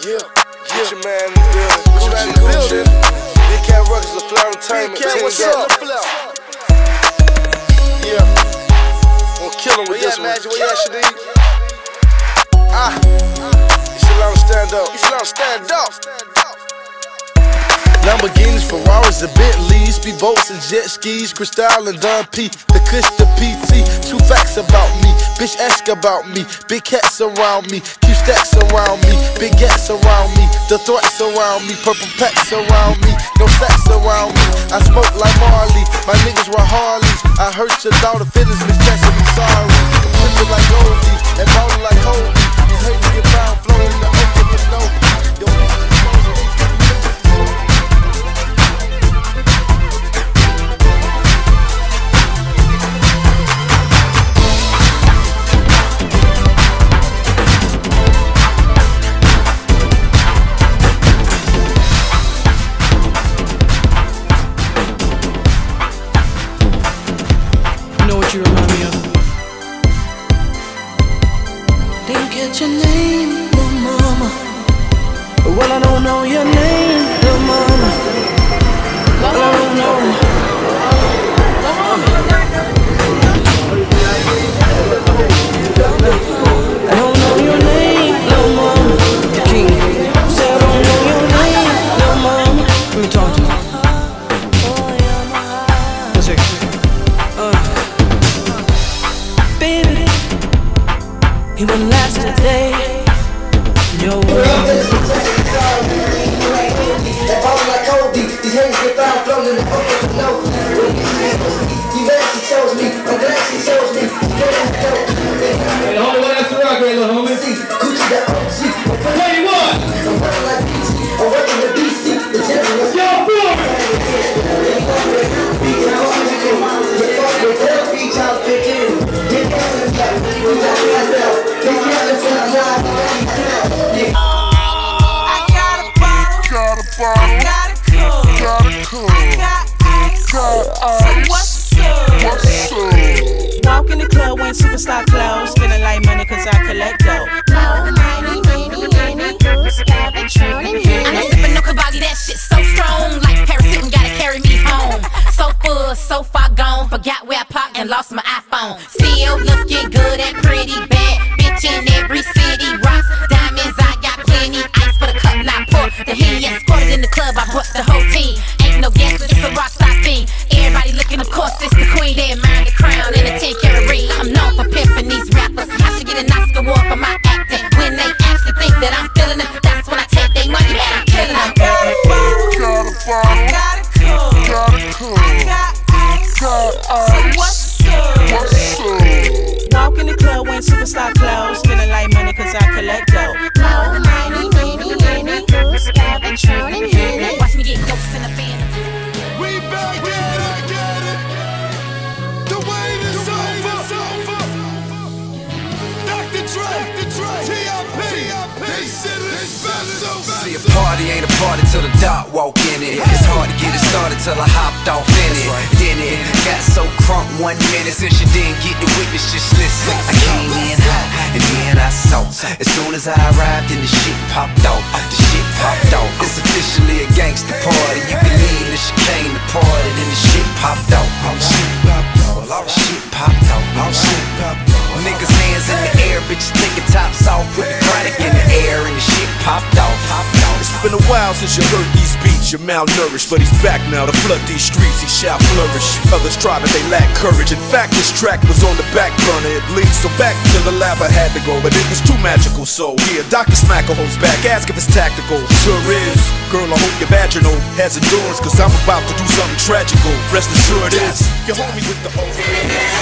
Yeah, get your man in the building. Gucci, Mane in the building. Big Cat the Flower Entertainment. Big Cat, what's up? Yeah. Gonna kill him with this one. Magic? Where you at, Shadid? Ah. You should learn to stand up. You should learn to stand up. Lamborghinis, Ferraris, and Bentleys, speedboats and jet skis, Cristal and Don P, the Kush, the PT. Two facts about me, bitch ask about me. Big cats around me, keep stacks around me, big gats around me, the threats around me, purple packs around me, no sex around me. I smoke like Marley, my niggas were Harleys. I hurt your daughter feelings, Miss Well, I don't know your name, little mama. Well, I don't know. He wouldn't last today. No way. That ballin' like Kobe, these haters get found floating in the open for no. You mad she chose me, I'm glad she chose me. Hey, homie, what little homie? See, Gucci the OG, What you want? I'm like the got a got a. I got Walk in the club wearing superstar clothes, feeling like money cause I collect dough. Oh, money, money, money, Patron, and I'm sipping no Cavalli, that shit so strong. Like Paris Hilton, gotta carry me home. So full, so far gone. Forgot where I parked and lost my iPhone. Still looking good and pretty bad. In every city. Rocks, diamonds, I got plenty. Ice for the cup, not pour. The Henny escorted in the club, I brought the whole team. Ain't no gas, it's a rock star thing. Everybody looking, of course, it's the queen. They admire the crown and the 10 karat ring. I'm known for pimping these rappers. I should get an Oscar award for my acting. When they actually think that I'm See, a party ain't a party till the dot walk in it. It's hard to get it started till I hopped off in it. Then it got so crunk one minute since you didn't get the witness, just listen. I came in hot and then I saw. As soon as I arrived, then the shit popped off. Been a while since you heard these beats. You're malnourished, but he's back now to flood these streets. He shall flourish. Others try, but they lack courage. In fact, this track was on the back burner. It leads so back to the lab I had to go, but it was too magical. So here, Dr. Smacker holds back. Ask if it's tactical. Sure is. Girl, I hope your vaginal has endurance, cause I'm about to do something tragical. Rest assured is your homie with the over.